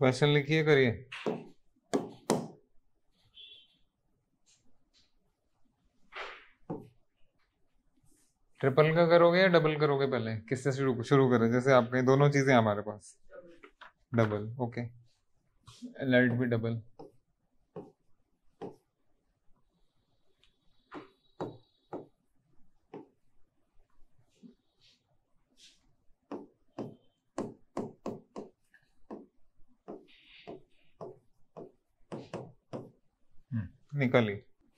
Question लिखिए करिए। Triple का करोगे या डबल करोगे पहले? किससे शुरू शुरू करें? जैसे आपके दोनों चीज़ें हमारे पास। Double, okay. लाइट भी डबल। निकली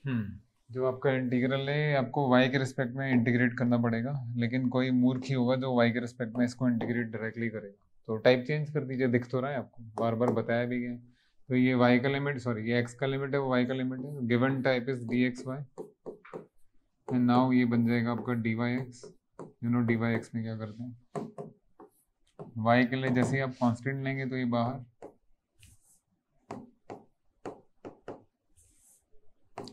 हम्म। जो आपका इंटीग्रल है आपको y के रिस्पेक्ट में इंटीग्रेट करना पड़ेगा लेकिन कोई मूर्ख ही होगा जो y के रिस्पेक्ट में इसको इंटीग्रेट डायरेक्टली करेगा। तो टाइप चेंज कर दीजिए दिख तो रहा है आपको बार बार बताया भी गया तो ये y का लिमिट सॉरी ये x का लिमिट है वो y का लिमिट है। Given type is D X Y and now ये बन जाएगा आपका D Y X you know D Y X में क्या करते हैं? y के लिए जैसे ही आप कॉन्स्टेंट लेंगे तो ये बाहर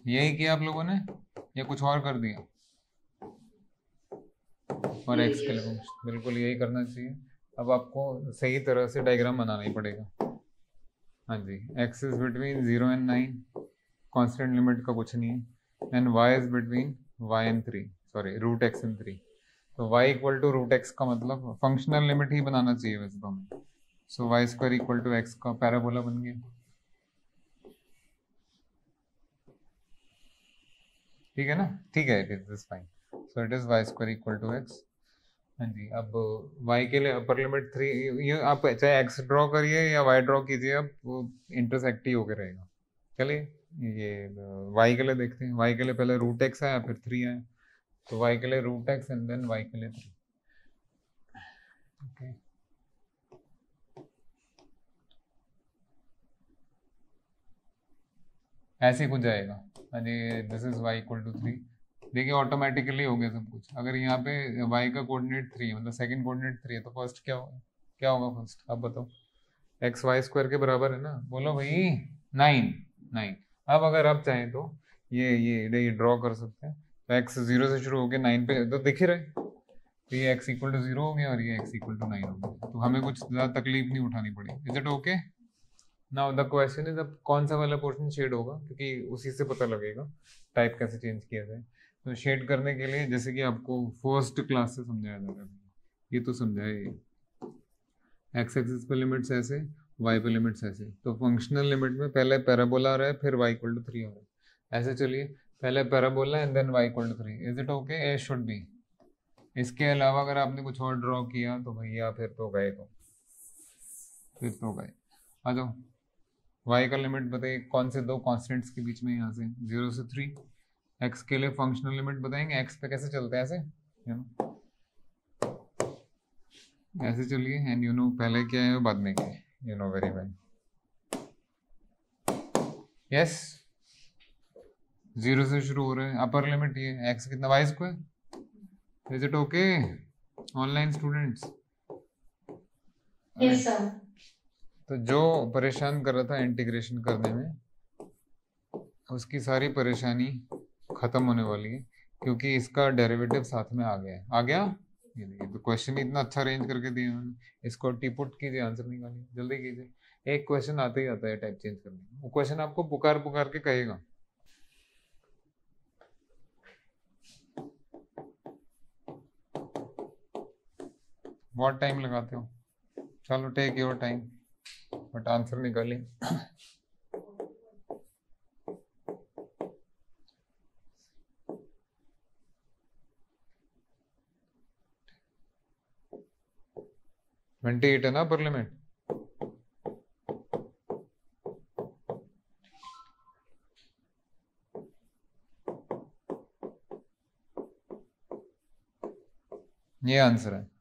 यही किया आप लोगों ने? या कुछ और कर दिया? और एक्स के लिए बिल्कुल यही करना चाहिए। अब आपको सही तरह से डायग्राम बनाना ही पड़ेगा। हाँ जी X is between zero and nine constant limit का कुछ नहीं है। And Y is between Y and three sorry root X and three तो Y equal to root X का मतलब फंक्शनल लिमिट ही बनाना चाहिए वैसे तो हमें। So Y square equal to X का पैराबोला बन गया। ठीक है ना? ठीक है it is this fine so it is Y square equal to X हाँ जी, अब y के लिए अपर लिमिट थ्री ये आप चाहे x ड्रॉ करिए या y ड्रॉ कीजिए, अब वो इंटरसेक्ट ही होकर रहेगा। चलिए, ये, y के लिए देखते हैं। y के लिए पहले रूट एक्स आया फिर थ्री आया तो वाई के लिए root X and then Y के लिए थ्री ओके ऐसे कुछ जाएगा। जी this is y equal to three देखिए ऑटोमेटिकली हो गया सब कुछ। अगर यहाँ पे y का कोऑर्डिनेट थ्री है मतलब सेकंड कोऑर्डिनेट थ्री है तो फ़र्स्ट क्या होगा? क्या होगा फ़र्स्ट आप बताओ। एक्स वाई स्क्वायर के बराबर है ना? बोलो भाई नाइन नाइन अब अगर आप चाहें तो ये ये ये ड्रॉ कर सकते हैं। तो एक्स ज़ीरो से शुरू होकर नाइन पे तो दिख ही रहे। तो ये एक्स इक्वल टू ज़ीरो हो गया और ये एक्स इक्वल टू नाइन हो गया। तो हमें कुछ ज़्यादा तकलीफ़ नहीं उठानी पड़ी। Is it okay now the question is अब कौन सा वाला पोर्शन शेड होगा? क्योंकि उसी से पता लगेगा टाइप कैसे चेंज किया जाए। तो शेड करने के लिए, जैसे कि आपको फ़र्स्ट क्लास से समझाया जा रहा है, ये तो समझाए एक्स एक्सिस पे लिमिट्स ऐसे वाई पे लिमिट्स ऐसे। तो फंक्शनल लिमिट में पहले पैराबोला आ रहा है, फिर वाई इक्वल टू थ्री हो रहा है। ऐसे चलिए, पहले parabola and then Y equal to three is it okay A should be इसके अलावा अगर आपने कुछ और ड्रॉ किया तो भैया फिर तो गए तो। फिर तो गए। आ जाओ। वाई का लिमिट बताइए, कौन से दो कॉन्स्टेंट्स के बीच में यहाँ से? ज़ीरो से थ्री एक्स के लिए फंक्शनल लिमिट बताएँगे। एक्स पे कैसे चलते हैं ऐसे? यू नो ऐसे चलिए। एंड यू नो पहले क्या है, बाद में क्या है? You know very well yes zero से शुरू हो रहे हैं। अपर लिमिट ये। एक्स कितना? Y square is it okay online students yes sir तो जो परेशान कर रहा था इंटीग्रेशन करने में, उसकी सारी परेशानी खत्म होने वाली है, क्योंकि इसका डेरिवेटिव साथ में आ गया है। आ गया? ये देखिए तो क्वेश्चन इतना अच्छा अरेंज करके दिया उन्होंने। इसको टीपुट कीजिए आंसर निकालिए जल्दी कीजिए। एक क्वेश्चन आते ही आता है टाइप चेंज करने वो क्वेश्चन आपको पुकार पुकार के कहेगा। बहुत टाइम लगाते हो? चलो take your time but answer निकालिए ट्वेंटी एट है ना अपर लिमिट ये आंसर है।